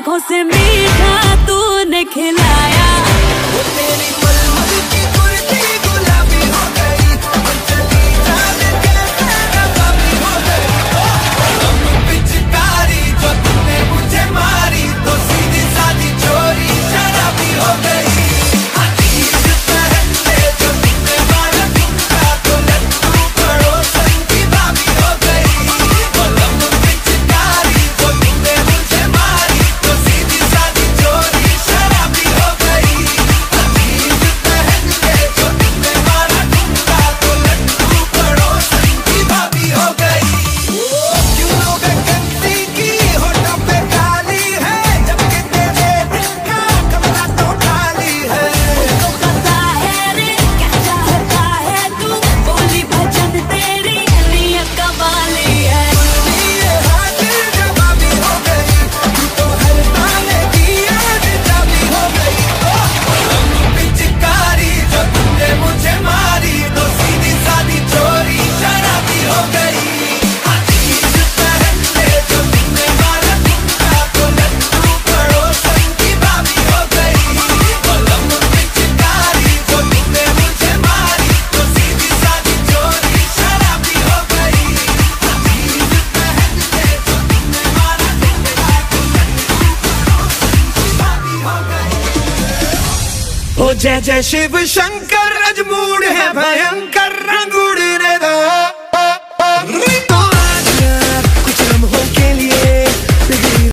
आँखों से मीठा तूने खिलाया। तेरी हो जय जय शिव शंकर अजमूड है भयंकर रंगूड़ रे दो।